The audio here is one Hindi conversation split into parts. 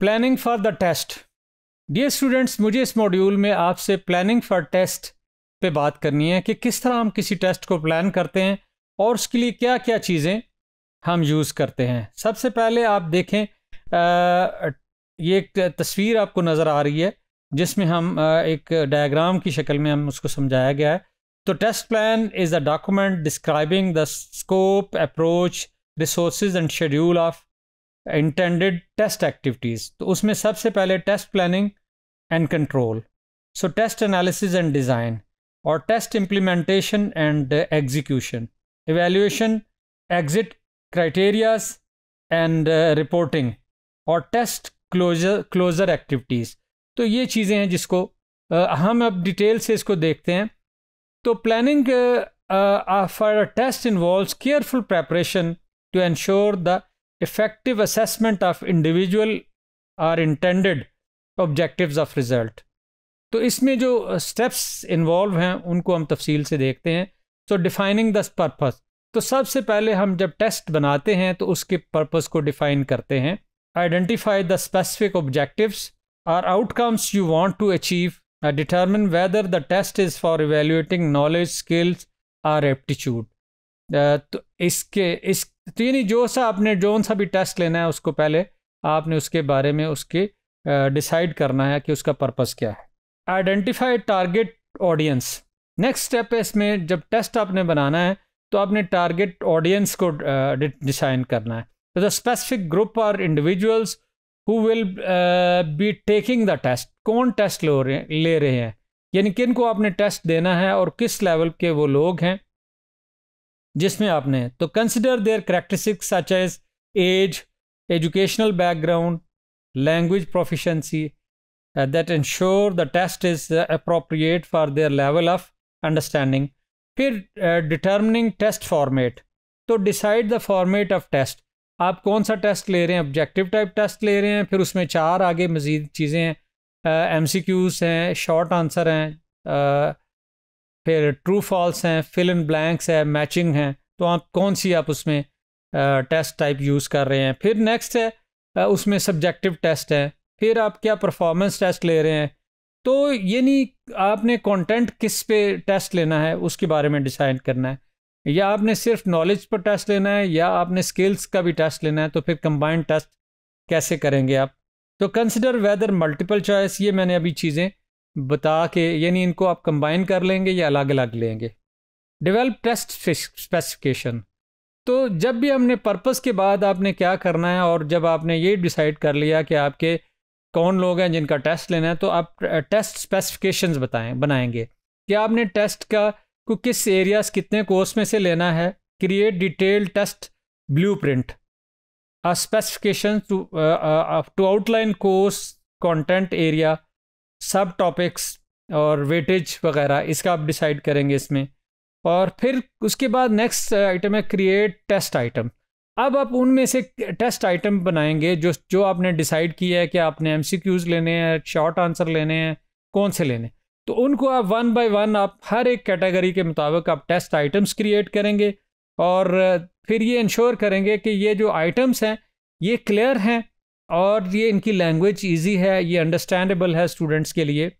Planning for the test dear students मुझे इस मॉड्यूल में आपसे प्लानिंग फॉर टेस्ट पे बात करनी है कि किस तरह हम किसी टेस्ट को प्लान करते हैं और उसके लिए क्या क्या चीज़ें हम यूज़ करते हैं। सबसे पहले आप देखें आ, ये एक तस्वीर आपको नज़र आ रही है जिसमें हम एक डायग्राम की शक्ल में हम उसको समझाया गया है। तो test plan is a document describing the scope approach resource and schedule of intended test activities तो उसमें सबसे पहले test planning and control so test analysis and design और test implementation and execution evaluation, exit criterias and reporting और टेस्ट क्लोजर क्लोजर एक्टिविटीज़ तो ये चीज़ें हैं जिसको uh, हम अब डिटेल से इसको देखते हैं। तो planning for test involves careful preparation to ensure the effective assessment of individual or intended objectives of result. तो इसमें जो स्टेप्स इन्वॉल्व हैं, उनको हम तफसील से देखते हैं। सो डिफाइनिंग द पर्पस तो सबसे पहले हम जब टेस्ट बनाते हैं तो उसके पर्पस को डिफाइन करते हैं। Identify the specific objectives or outcomes you want to achieve determine whether the test is for evaluating knowledge skills or aptitude तो इसके, इस तो यानी जो सा आपने, जो सा भी टेस्ट लेना है उसको पहले आपने उसके बारे में उसके डिसाइड करना है कि उसका पर्पस क्या है। Identify target audience next step है इसमें जब टेस्ट आपने बनाना है तो आपने टारगेट ऑडियंस को डिसाइन करना है। तो the specific group or individuals who will be taking the test कौन टेस्ट ले रहे हैं? यानी किन को आपने टेस्ट देना है और किस लेवल के वो लोग हैं? जिसमें आपने तो consider their characteristics such as age educational background language proficiency that ensure the test is appropriate for their level of understanding फिर डिटर्मिनिंग टेस्ट फॉर्मेट तो decide the format of test आप कौन सा टेस्ट ले रहे हैं? ऑब्जेक्टिव टाइप टेस्ट ले रहे हैं? फिर उसमें चार आगे मज़ीद चीज़ें हैं एम सी क्यूज़ हैं शॉर्ट आंसर हैं uh, फिर ट्रू फॉल्स हैं फिल इन ब्लैंक्स है मैचिंग हैं तो आप कौन सी आप उसमें टेस्ट टाइप यूज़ कर रहे हैं? फिर नेक्स्ट है उसमें सब्जेक्टिव टेस्ट है। फिर आप क्या परफॉर्मेंस टेस्ट ले रहे हैं? तो ये नहीं, आपने कंटेंट किस पे टेस्ट लेना है, उसके बारे में डिसाइड करना है। या आपने सिर्फ़ नॉलेज पर टेस्ट लेना है, या आपने स्किल्स का भी टेस्ट लेना है तो फिर कंबाइंड टेस्ट कैसे करेंगे आप? तो कंसिडर वेदर मल्टीपल चॉइस ये मैंने अभी चीज़ें बता के, यानी इनको आप कंबाइन कर लेंगे या अलग अलग लेंगे डेवलप टेस्ट स्पेसिफिकेशन तो जब भी हमने पर्पस के बाद आपने क्या करना है और जब आपने ये डिसाइड कर लिया कि आपके कौन लोग हैं जिनका टेस्ट लेना है तो आप टेस्ट स्पेसिफिकेशंस बताएँ, बनाएँगे। कि आपने टेस्ट का को किस एरियाज़ कितने कोर्स में से लेना है? Create detail test blueprint specification to outline course content area subtopics और वेटेज वगैरह, इसका आप डिसाइड करेंगे इसमें। और फिर उसके बाद नेक्स्ट आइटम है क्रिएट टेस्ट आइटम अब आप उनमें से टेस्ट आइटम बनाएँगे जो जो आपने डिसाइड किया है कि आपने एम लेने हैं शॉर्ट आंसर लेने हैं, कौन से लेने तो उनको आप वन बाय वन आप हर एक कैटेगरी के मुताबिक आप टेस्ट आइटम्स क्रिएट करेंगे और फिर ये इंश्योर करेंगे कि ये जो आइटम्स हैं, ये क्लियर हैं और ये इनकी लैंग्वेज इजी है, ये अंडरस्टैंडेबल है स्टूडेंट्स के लिए।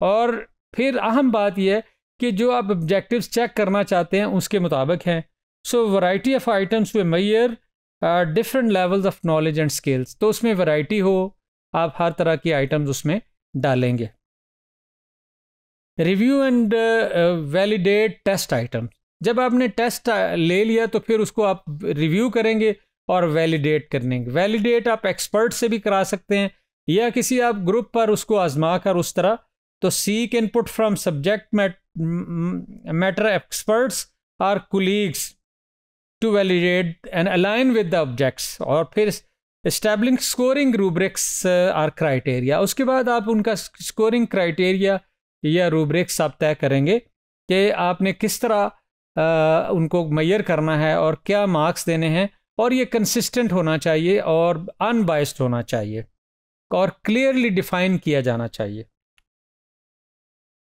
और फिर अहम बात यह है कि जो आप ऑब्जेक्टिव्स चेक करना चाहते हैं, उसके मुताबिक हैं। So variety of items they measure different levels of knowledge and skills तो उसमें वैरायटी हो, आप हर तरह की आइटम्स उसमें डालेंगे। Review and validate test item जब आपने टेस्ट ले लिया तो फिर उसको आप रिव्यू करेंगे और वैलिडेट करने वैलिडेट आप एक्सपर्ट से भी करा सकते हैं या किसी आप ग्रुप पर उसको आजमा कर उस तरह। तो seek input from subject matter experts or colleagues to validate and align with the objects और फिर establishing scoring rubrics or criteria उसके बाद आप उनका स्कोरिंग क्राइटेरिया या रूब्रिक्स आप तय करेंगे कि आपने किस तरह आ, uh, उनको मैयर करना है और क्या मार्क्स देने हैं। और ये कंसिस्टेंट होना चाहिए और अनबाइस्ड होना चाहिए और क्लियरली डिफाइन किया जाना चाहिए।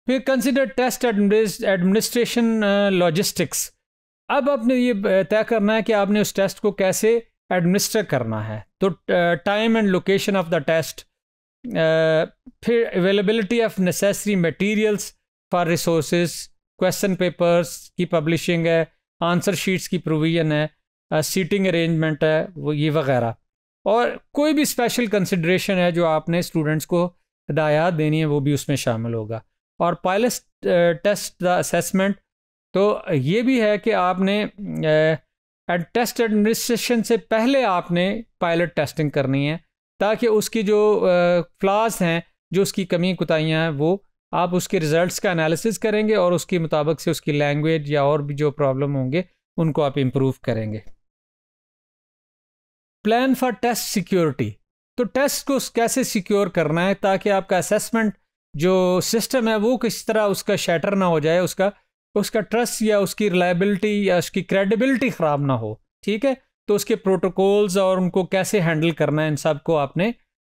फिर कंसिडर टेस्ट एडमिनिस्ट्रेशन लॉजिस्टिक्स अब आपने ये तय करना है कि आपने उस टेस्ट को कैसे एडमिनिस्टर करना है। तो time and location of the test फिर availability of necessary materials for resource question papers की पब्लिशिंग है आंसर शीट्स की प्रोविज़न है सीटिंग अरेंजमेंट है, वो ये वगैरह। और कोई भी स्पेशल कंसिड्रेशन है जो आपने स्टूडेंट्स को हदायत देनी है, वो भी उसमें शामिल होगा। और पायलट टेस्ट द असेसमेंट तो ये भी है कि आपने टेस्ट एडमिनिस्ट्रेशन से पहले आपने पायलट टेस्टिंग करनी है, ताकि उसकी जो फ्लास हैं, जो उसकी कमी कुताइयाँ हैं, वो आप उसके रिजल्ट्स का एनालिसिस करेंगे और उसके मुताबिक से उसकी लैंग्वेज या और भी जो प्रॉब्लम होंगे, उनको आप इम्प्रूव करेंगे। Plan for test security. तो टेस्ट को कैसे सिक्योर करना है ताकि आपका असेसमेंट जो सिस्टम है वो किस तरह उसका शैटर ना हो जाए, उसका उसका ट्रस्ट या उसकी रिलायबिलिटी या उसकी क्रेडिबिलिटी ख़राब ना हो, ठीक है? तो उसके प्रोटोकॉल्स और उनको कैसे हैंडल करना है, इन सबको आपने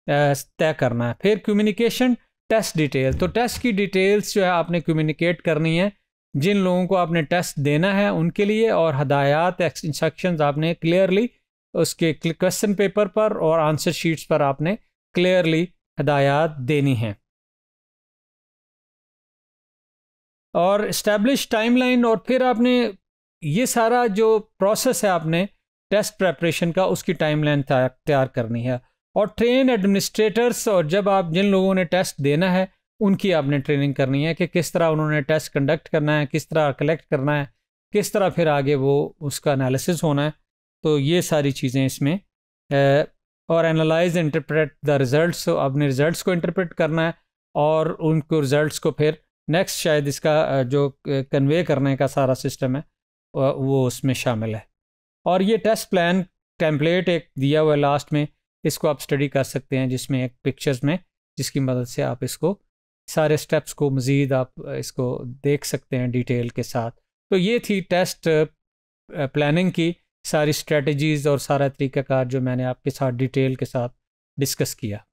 तय करना है। फिर कम्युनिकेशन टेस्ट डिटेल तो टेस्ट की डिटेल्स जो है आपने कम्युनिकेट करनी है, जिन लोगों को आपने टेस्ट देना है उनके लिए और हदायत इंस्ट्रक्शन आपने क्लियरली उसके क्वेश्चन पेपर पर और आंसर शीट्स पर आपने क्लियरली हदायत देनी है। और इस्टेब्लिश टाइमलाइन और फिर आपने ये सारा जो प्रोसेस है आपने टेस्ट प्रेपरेशन का उसकी टाइमलाइन तैयार करनी है। और ट्रेन एडमिनिस्ट्रेटर्स और जब आप जिन लोगों ने टेस्ट देना है, उनकी आपने ट्रेनिंग करनी है कि किस तरह उन्होंने टेस्ट कंडक्ट करना है, किस तरह कलेक्ट करना है, किस तरह फिर आगे वो उसका एनालिसिस होना है। तो ये सारी चीज़ें इसमें और एनालाइज इंटरप्रेट द रिज़ल्ट्स अपने रिज़ल्ट्स को इंटरप्रेट करना है और उनको रिज़ल्ट्स को फिर नेक्स्ट शायद इसका जो कन्वे करने का सारा सिस्टम है वो उसमें शामिल है। और ये टेस्ट प्लान टेम्पलेट एक दिया हुआ है लास्ट में, इसको आप स्टडी कर सकते हैं जिसमें एक पिक्चर्स में, जिसकी मदद से आप इसको, सारे स्टेप्स को मज़ीद आप इसको देख सकते हैं डिटेल के साथ। तो ये थी टेस्ट प्लानिंग की। सारी स्ट्रेटजीज़ और सारा तरीक़ाकार जो मैंने आपके साथ डिटेल के साथ डिस्कस किया।